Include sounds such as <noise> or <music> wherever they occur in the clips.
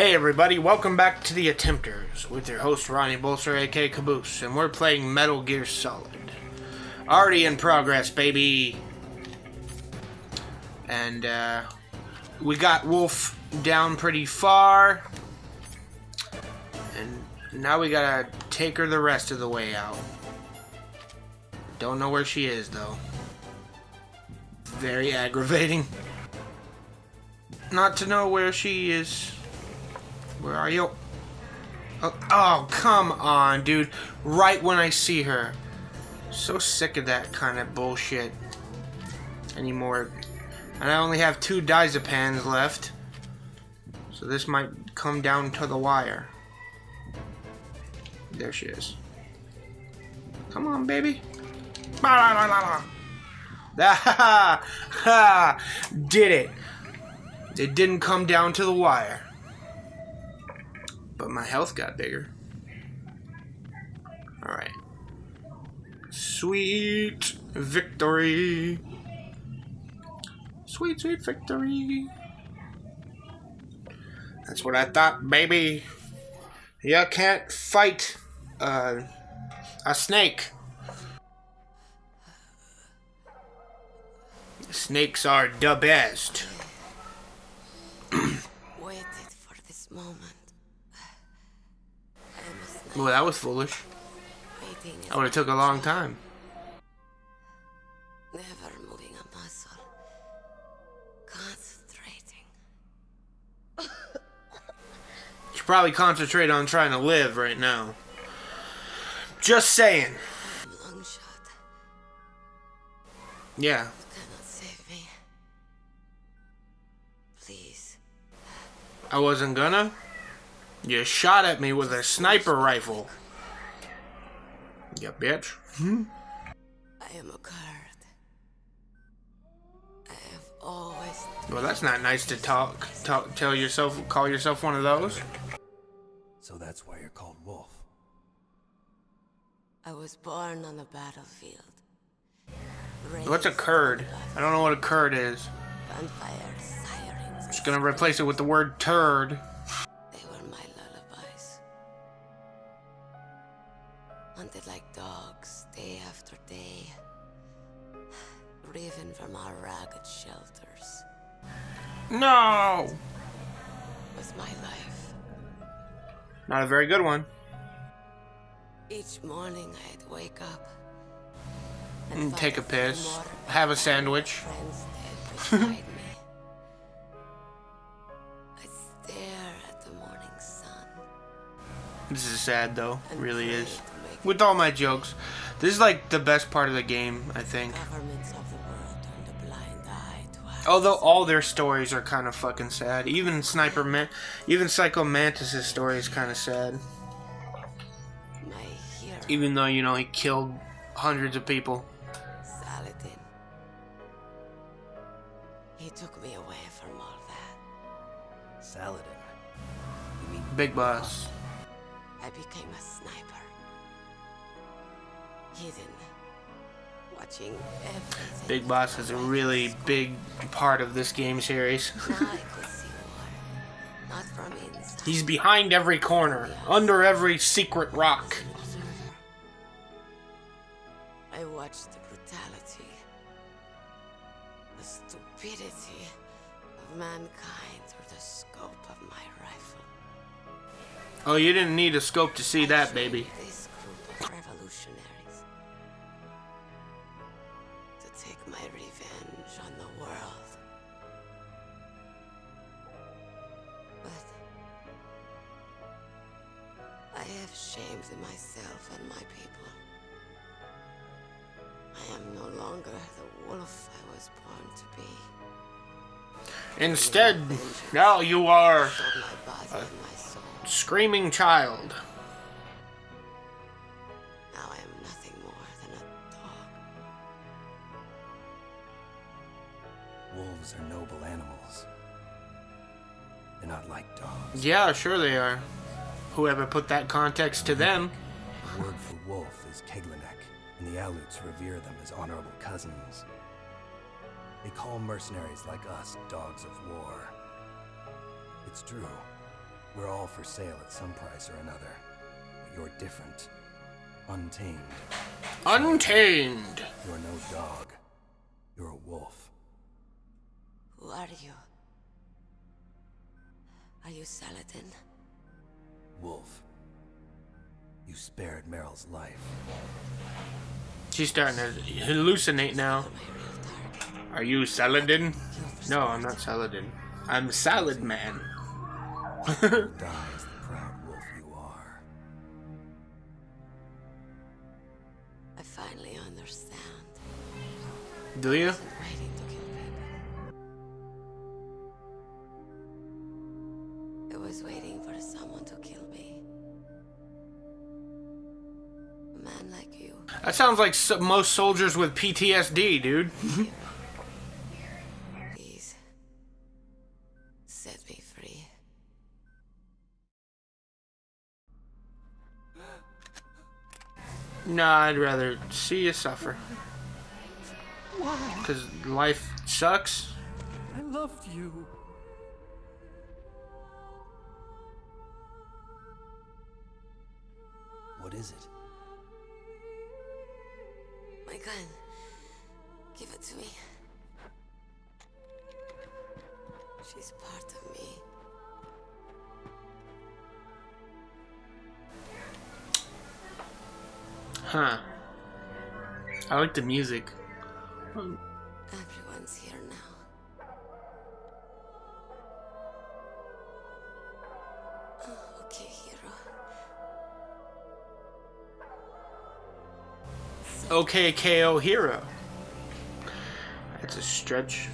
Hey everybody, welcome back to The Attempters with your host Ronnie Bolster aka Caboose, and we're playing Metal Gear Solid. Already in progress, baby. And uh, we got Wolf down pretty far. And now we gotta take her the rest of the way out. Don't know where she is though. Very aggravating. Not to know where she is. Where are you? Oh, oh, come on, dude. Right when I see her. So sick of that kind of bullshit anymore. And I only have two diazepams left. So this might come down to the wire. There she is. Come on, baby. <laughs> Did it. It didn't come down to the wire but my health got bigger. Alright. Sweet victory. Sweet, sweet victory. That's what I thought, baby. You can't fight uh, a snake. Snakes are the best. Waited for this moment. Well, that was foolish. That would have took a long time. Never moving a muscle. Concentrating. <laughs> Should probably concentrate on trying to live right now. Just saying. Long shot. Yeah. Cannot save me. Please. I wasn't gonna. You shot at me with a sniper rifle. You bitch. Hmm? I am a coward. I have always. Well, that's not nice to talk. Talk. Tell yourself. Call yourself one of those. So that's why you're called Wolf. I was born on the battlefield. What's a Raised curd? I don't know what a curd is. Bonfires, sirens. Just gonna replace it with the word turd. No. Was my life. Not a very good one. Each morning I'd wake up. Mm, and Take a piss. Have a sandwich. friends dead <laughs> beside me. I stare at the morning sun. This is sad though. It really is. With all my jokes, this is like the best part of the game. I think. Although all their stories are kind of fucking sad. Even Sniper Man, even Psycho Mantis's story is kind of sad. Even though you know he killed hundreds of people. Saladin. He took me away from all that. Saladin. You mean Big Boss. I became a sniper. Hidden. Watching everything. Big Boss is a really big part of this game series. Now I could see war. Not from inside. He's behind every corner, under every secret rock. I watched the brutality, the stupidity of mankind through the scope of my rifle. Oh, you didn't need a scope to see that, baby. This group of revolutionaries take my revenge on the world. But I have shamed myself and my people. I am no longer the wolf I was born to be. Instead, now you are Sold my body and my soul. screaming child. Wolves are noble animals? They're not like dogs. Yeah, sure they are. Whoever put that context to them. The word for wolf is Keglanek, and the Aleuts revere them as honorable cousins. They call mercenaries like us dogs of war. It's true. We're all for sale at some price or another. But you're different. Untamed. Untamed. You're no dog. You're a wolf. Who are you? Are you Saladin? Wolf. You spared Meryl's life. She's starting to hallucinate now. My real target. Are you Saladin? No, I'm not Saladin. I'm Salad Man. <laughs> Die the proud wolf you are. I finally understand. Do you? People. I was waiting for someone to kill me. A man like you. That sounds like so- most soldiers with PTSD, dude. Please. Set me free. Nah, I'd rather see you suffer. Because life sucks. I loved you. What is it? My gun. Give it to me. She's part of me. Huh. I like the music. Everyone's here now. Okay, KO Hero. That's a stretch.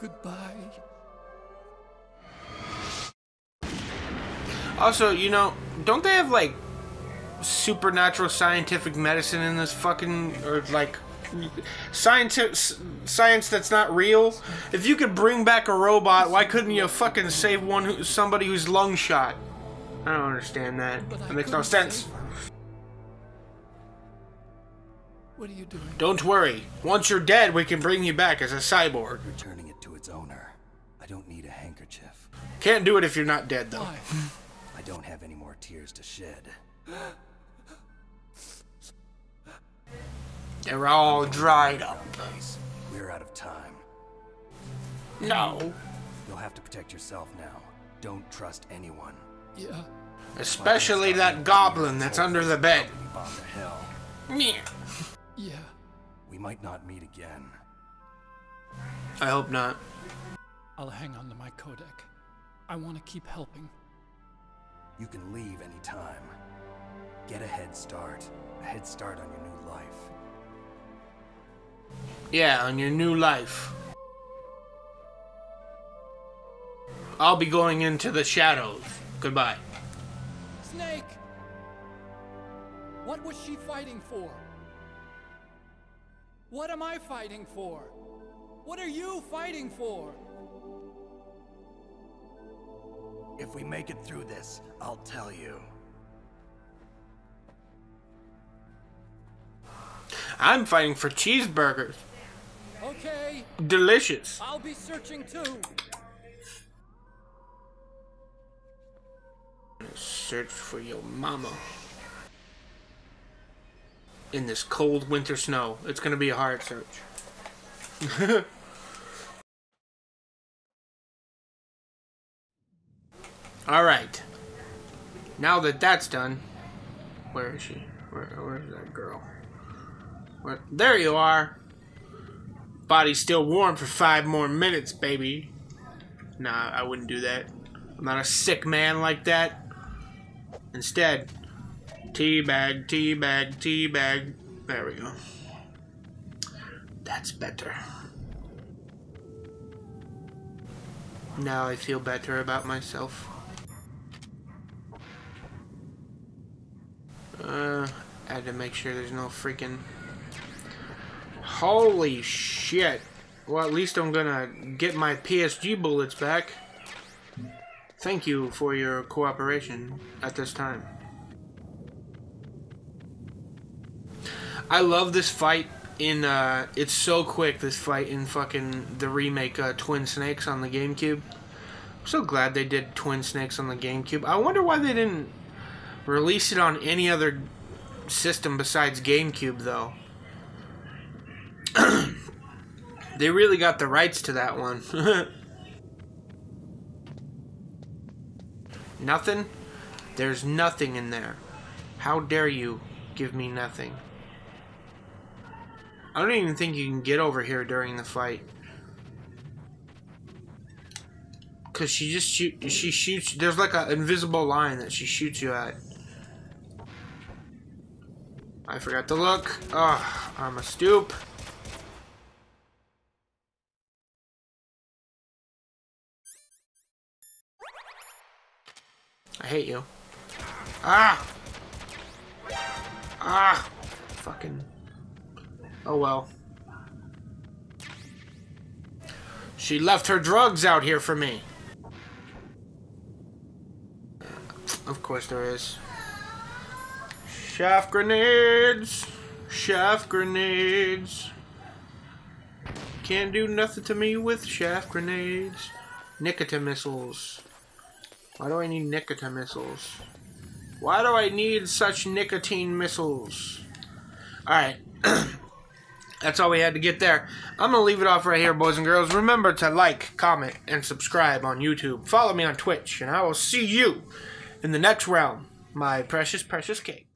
Goodbye. Also, you know, don't they have like supernatural scientific medicine in this fucking or like science science that's not real? If you could bring back a robot, why couldn't you fucking save one who, somebody who's lung shot? I don't understand that. That makes no sense. What are you doing? Don't worry. Once you're dead, we can bring you back as a cyborg. Returning it to its owner. I don't need a handkerchief. Can't do it if you're not dead, though. Why? I don't have any more tears to shed. They're all dried up. Case. We're out of time. No. You'll have to protect yourself now. Don't trust anyone. Yeah. Especially that goblin that's under the bed. Bomb to hell. Yeah. Yeah. We might not meet again. I hope not. I'll hang on to my codec. I want to keep helping. You can leave anytime. Get a head start. A head start on your new life. Yeah, on your new life. I'll be going into the shadows. Goodbye. Snake! What was she fighting for? What am I fighting for? What are you fighting for? If we make it through this, I'll tell you. I'm fighting for cheeseburgers. Okay, Delicious. I'll be searching too. Search for your mama. In this cold winter snow. It's gonna be a hard search. <laughs> Alright. Now that that's done. Where is she? Where, where's that girl? Where, there you are. Body's still warm for five more minutes, baby. Nah, I wouldn't do that. I'm not a sick man like that. Instead, teabag, teabag, teabag. There we go. That's better. Now I feel better about myself. Uh, I had to make sure there's no freaking. Holy shit. Well, at least I'm gonna get my PSG bullets back. Thank you for your cooperation at this time. I love this fight in uh it's so quick this fight in fucking the remake uh, Twin Snakes on the GameCube. I'm so glad they did Twin Snakes on the GameCube. I wonder why they didn't release it on any other system besides GameCube, though. <clears throat> they really got the rights to that one. <laughs> nothing? There's nothing in there. How dare you give me nothing? I don't even think you can get over here during the fight. Cause she just shoot, she shoots. There's like an invisible line that she shoots you at. I forgot to look. Oh, I'm a stoop. I hate you. Ah! Ah! Fucking. Oh well. She left her drugs out here for me. Of course there is. Chaff grenades! Chaff grenades! Can't do nothing to me with chaff grenades. Nikita missiles. Why do I need Nikita missiles? Why do I need such nicotine missiles? Alright. <clears throat> That's all we had to get there. I'm going to leave it off right here, boys and girls. Remember to like, comment, and subscribe on YouTube. Follow me on Twitch, and I will see you in the next realm, my precious, precious cakes.